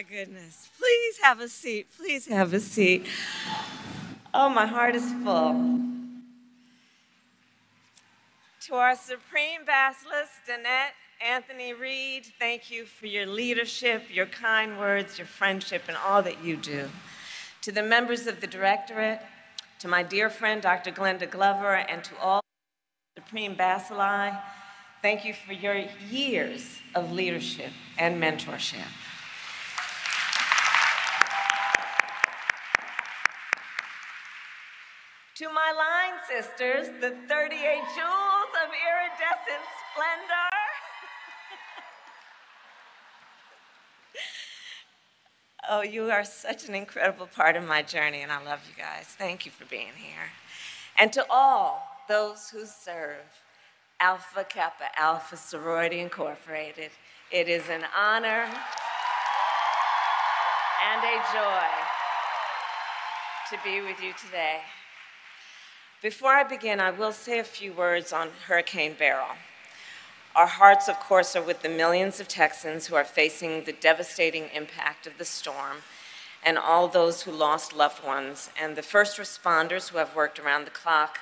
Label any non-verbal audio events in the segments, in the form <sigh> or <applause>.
My goodness. Please have a seat. Please have a seat. Oh, my heart is full. To our Supreme Basileus, Danette Anthony Reed, thank you for your leadership, your kind words, your friendship, and all that you do. To the members of the Directorate, to my dear friend, Dr. Glenda Glover, and to all Supreme Basilei, thank you for your years of leadership and mentorship. To my line sisters, the 38 jewels of iridescent splendor. <laughs> oh, you are such an incredible part of my journey, and I love you guys. Thank you for being here. And to all those who serve Alpha Kappa Alpha Sorority Incorporated, it is an honor and a joy to be with you today. Before I begin, I will say a few words on Hurricane Beryl. Our hearts, of course, are with the millions of Texans who are facing the devastating impact of the storm and all those who lost loved ones, and the first responders who have worked around the clock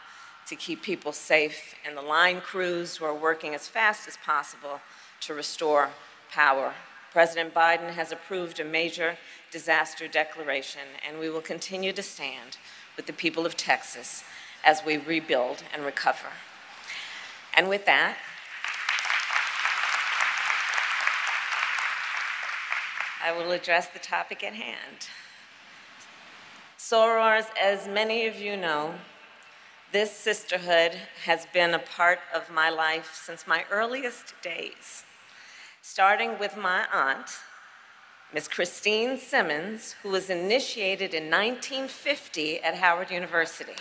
to keep people safe, and the line crews who are working as fast as possible to restore power. President Biden has approved a major disaster declaration, and we will continue to stand with the people of Texas as we rebuild and recover. And with that, I will address the topic at hand. Sorors, as many of you know, this sisterhood has been a part of my life since my earliest days, starting with my aunt, Miss Christine Simmons, who was initiated in 1950 at Howard University.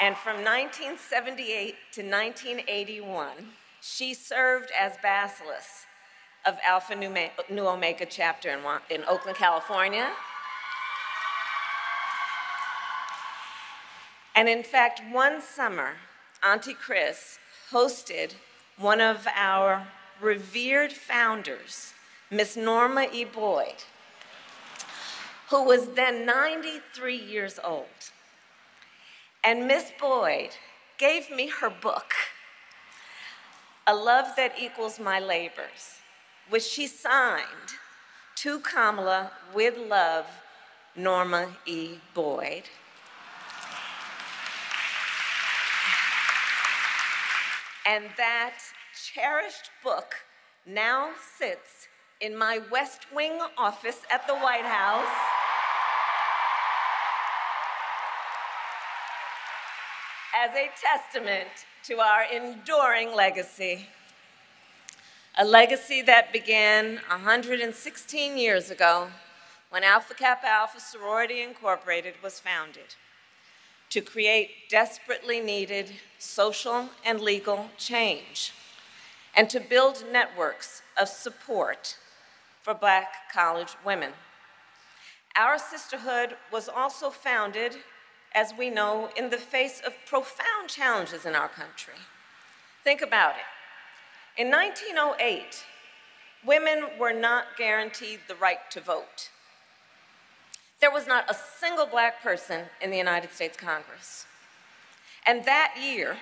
And from 1978 to 1981, she served as Basileus of Alpha Nu Omega chapter in, in Oakland, California. And in fact, one summer, Auntie Chris hosted one of our revered founders, Miss Norma E. Boyd, who was then 93 years old. And Miss Boyd gave me her book, A Love That Equals My Labors, which she signed to Kamala with love, Norma E. Boyd. And that cherished book now sits in my West Wing office at the White House. As a testament to our enduring legacy. A legacy that began 116 years ago when Alpha Kappa Alpha Sorority Incorporated was founded to create desperately needed social and legal change and to build networks of support for black college women. Our sisterhood was also founded as we know, in the face of profound challenges in our country. Think about it. In 1908, women were not guaranteed the right to vote. There was not a single black person in the United States Congress. And that year,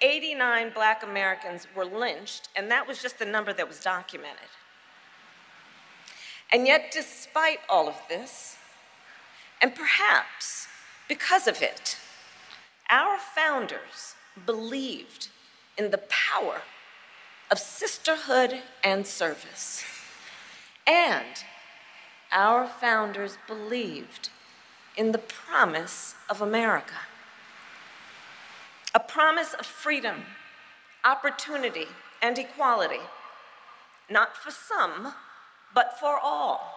89 black Americans were lynched, and that was just the number that was documented. And yet, despite all of this, and perhaps because of it, our founders believed in the power of sisterhood and service. And our founders believed in the promise of America a promise of freedom, opportunity, and equality, not for some, but for all.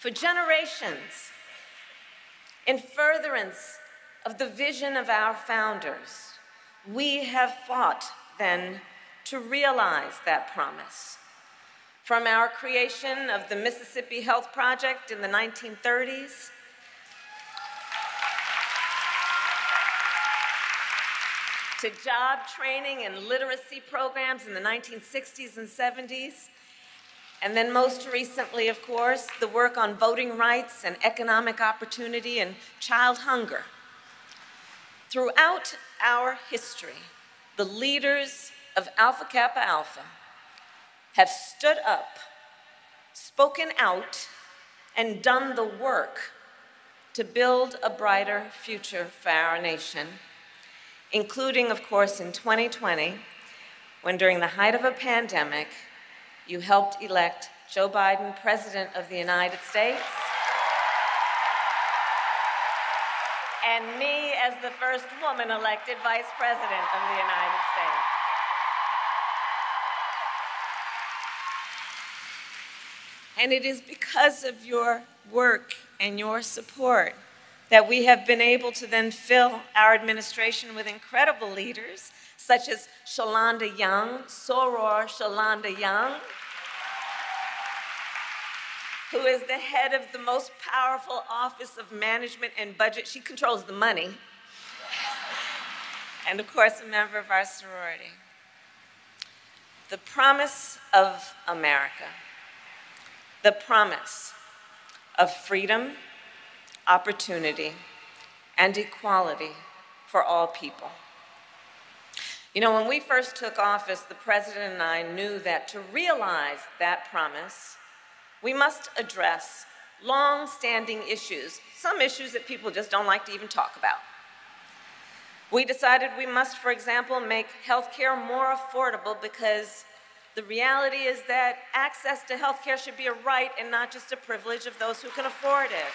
For generations, in furtherance of the vision of our founders, we have fought then to realize that promise. From our creation of the Mississippi Health Project in the 1930s, to job training and literacy programs in the 1960s and 70s. And then, most recently, of course, the work on voting rights and economic opportunity and child hunger. Throughout our history, the leaders of Alpha Kappa Alpha have stood up, spoken out, and done the work to build a brighter future for our nation, including, of course, in 2020, when during the height of a pandemic, you helped elect Joe Biden President of the United States. And me as the first woman elected Vice President of the United States. And it is because of your work and your support that we have been able to then fill our administration with incredible leaders such as Shalanda Young, Soror Shalanda Young, who is the head of the most powerful office of management and budget. She controls the money. and of course, a member of our sorority. The promise of America the promise of freedom, opportunity, and equality for all people. You know, when we first took office, the president and I knew that to realize that promise, we must address long standing issues, some issues that people just don't like to even talk about. We decided we must, for example, make health care more affordable because the reality is that access to health care should be a right and not just a privilege of those who can afford it.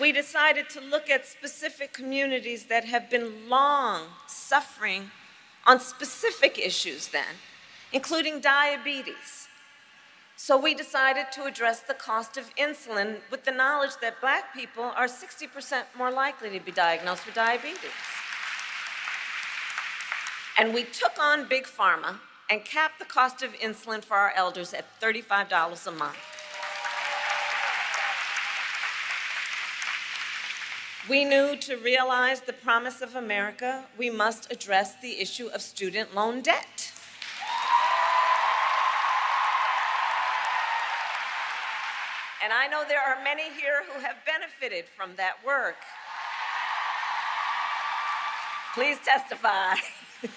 We decided to look at specific communities that have been long suffering on specific issues then, including diabetes. So we decided to address the cost of insulin with the knowledge that black people are 60% more likely to be diagnosed with diabetes. And we took on Big Pharma and capped the cost of insulin for our elders at $35 a month. We knew to realize the promise of America, we must address the issue of student loan debt. And I know there are many here who have benefited from that work. Please testify. <laughs>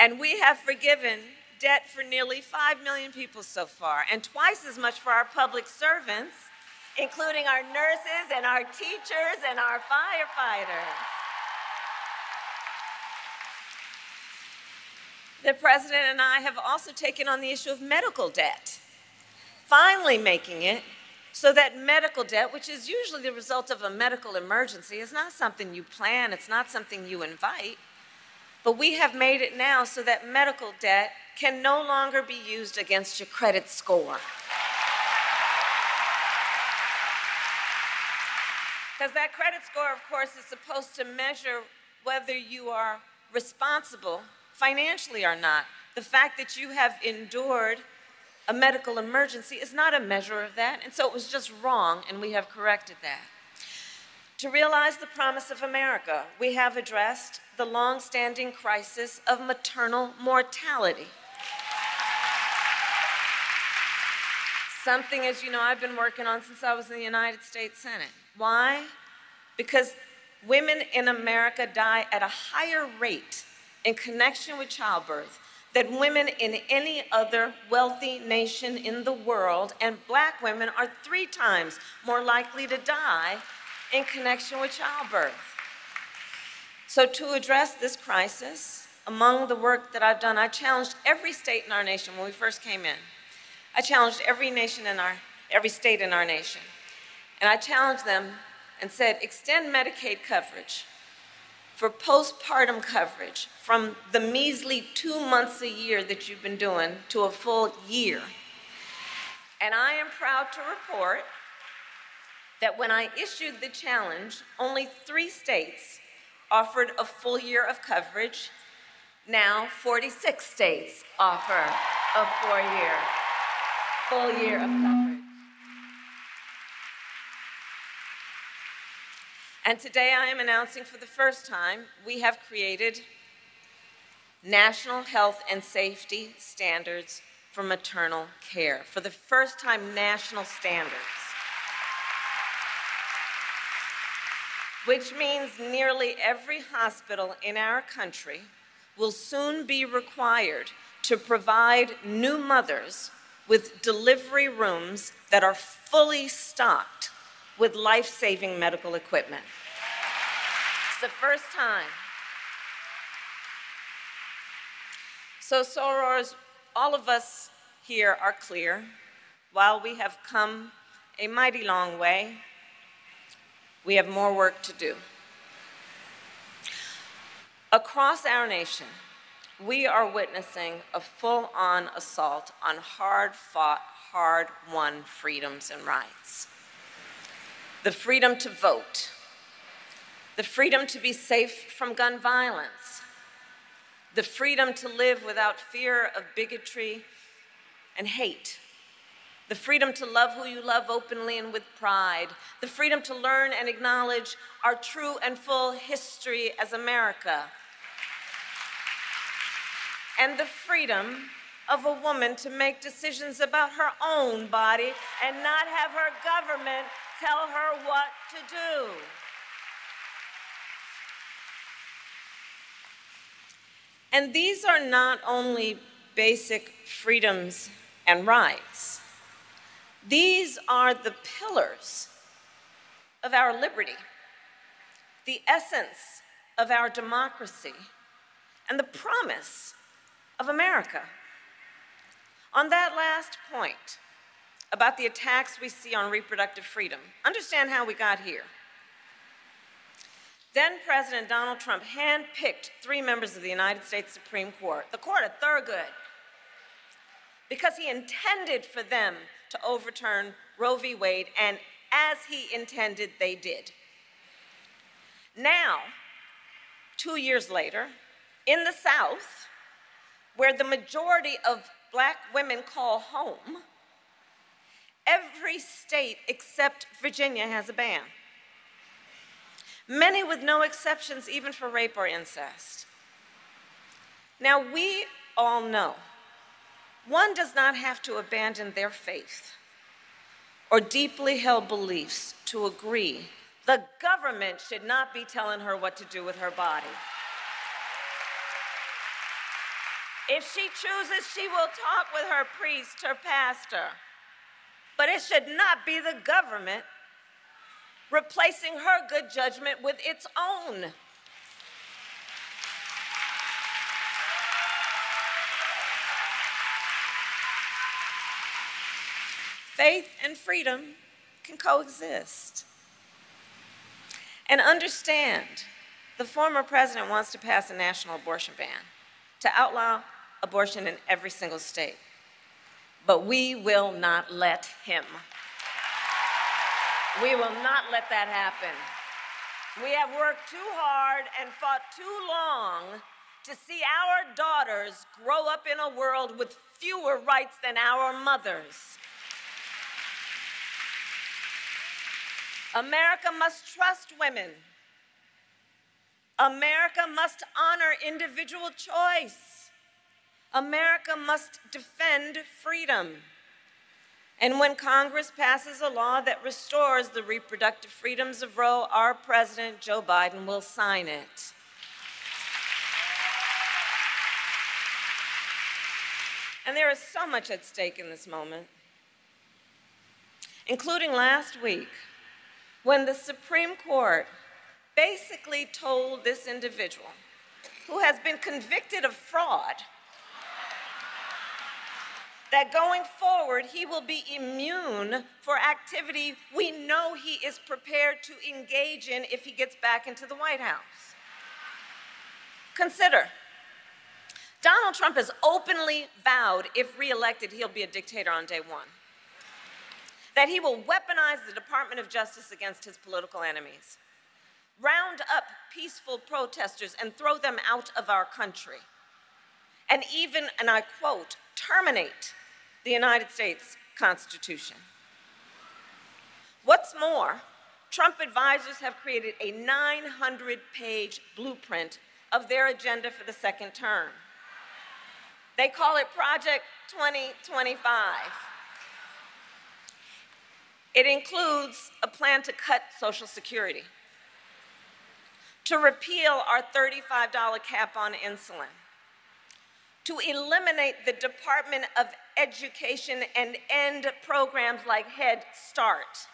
and we have forgiven debt for nearly 5 million people so far, and twice as much for our public servants, including our nurses and our teachers and our firefighters. The president and I have also taken on the issue of medical debt, finally making it so that medical debt, which is usually the result of a medical emergency, is not something you plan, it's not something you invite. But we have made it now so that medical debt can no longer be used against your credit score. Because that credit score, of course, is supposed to measure whether you are responsible financially or not. The fact that you have endured a medical emergency is not a measure of that, and so it was just wrong, and we have corrected that. To realize the promise of America, we have addressed the long-standing crisis of maternal mortality. Something, as you know, I've been working on since I was in the United States Senate. Why? Because women in America die at a higher rate in connection with childbirth than women in any other wealthy nation in the world, and black women are three times more likely to die in connection with childbirth. So, to address this crisis, among the work that I've done, I challenged every state in our nation when we first came in. I challenged every nation in our, every state in our nation. And I challenged them and said, extend Medicaid coverage for postpartum coverage from the measly two months a year that you've been doing to a full year. And I am proud to report that when I issued the challenge, only three states offered a full year of coverage. Now, 46 states offer a four year, full year of coverage. And today I am announcing for the first time we have created national health and safety standards for maternal care. For the first time, national standards. Which means nearly every hospital in our country will soon be required to provide new mothers with delivery rooms that are fully stocked with life saving medical equipment. It's the first time. So, sorors, all of us here are clear. While we have come a mighty long way, we have more work to do. Across our nation, we are witnessing a full on assault on hard fought, hard won freedoms and rights. The freedom to vote, the freedom to be safe from gun violence, the freedom to live without fear of bigotry and hate, the freedom to love who you love openly and with pride, the freedom to learn and acknowledge our true and full history as America and the freedom of a woman to make decisions about her own body and not have her government tell her what to do. And these are not only basic freedoms and rights, these are the pillars of our liberty, the essence of our democracy, and the promise of America. On that last point about the attacks we see on reproductive freedom, understand how we got here. Then President Donald Trump handpicked three members of the United States Supreme Court, the court of Thurgood, because he intended for them to overturn Roe v. Wade, and as he intended, they did. Now, two years later, in the South, where the majority of black women call home, every state except Virginia has a ban. Many with no exceptions, even for rape or incest. Now, we all know one does not have to abandon their faith or deeply held beliefs to agree the government should not be telling her what to do with her body. If she chooses, she will talk with her priest, her pastor. But it should not be the government replacing her good judgment with its own. Faith and freedom can coexist. And understand, the former president wants to pass a national abortion ban to outlaw abortion in every single state. But we will not let him. We will not let that happen. We have worked too hard and fought too long to see our daughters grow up in a world with fewer rights than our mothers. America must trust women. America must honor individual choice. America must defend freedom. And when Congress passes a law that restores the reproductive freedoms of Roe, our President Joe Biden will sign it. And there is so much at stake in this moment, including last week when the Supreme Court basically told this individual who has been convicted of fraud that going forward, he will be immune for activity we know he is prepared to engage in if he gets back into the White House. Consider Donald Trump has openly vowed, if reelected, he'll be a dictator on day one. That he will weaponize the Department of Justice against his political enemies, round up peaceful protesters and throw them out of our country, and even, and I quote, terminate the United States Constitution. What's more, Trump advisors have created a 900 page blueprint of their agenda for the second term. They call it Project 2025. It includes a plan to cut Social Security, to repeal our $35 cap on insulin, to eliminate the Department of Education and end programs like Head Start.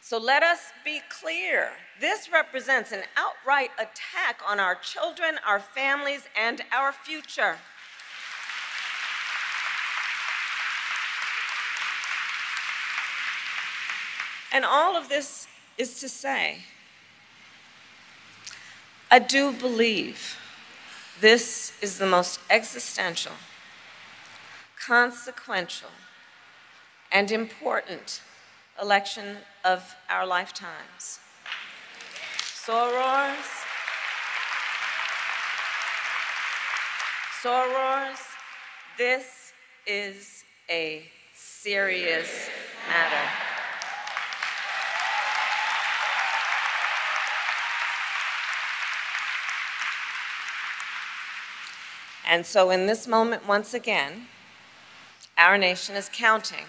So let us be clear. This represents an outright attack on our children, our families, and our future. And all of this is to say, I do believe this is the most existential, consequential, and important election of our lifetimes. Sorors, sorors, this is a serious matter. And so, in this moment, once again, our nation is counting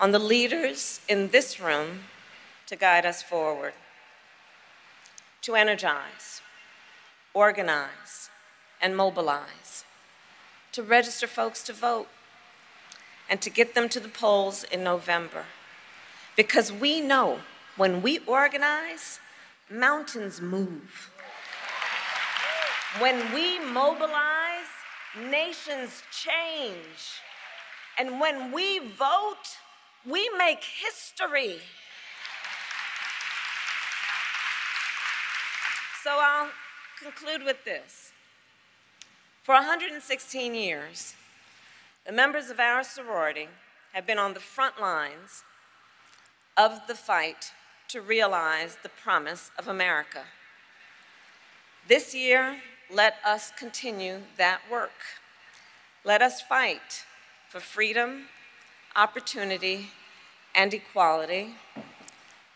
on the leaders in this room to guide us forward, to energize, organize, and mobilize, to register folks to vote, and to get them to the polls in November. Because we know when we organize, mountains move. When we mobilize, nations change. And when we vote, we make history. So I'll conclude with this. For 116 years, the members of our sorority have been on the front lines of the fight to realize the promise of America. This year, let us continue that work. Let us fight for freedom, opportunity, and equality.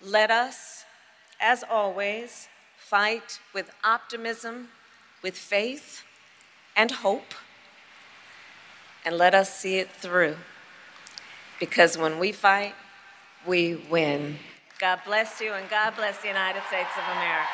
Let us, as always, fight with optimism, with faith, and hope. And let us see it through. Because when we fight, we win. God bless you, and God bless the United States of America.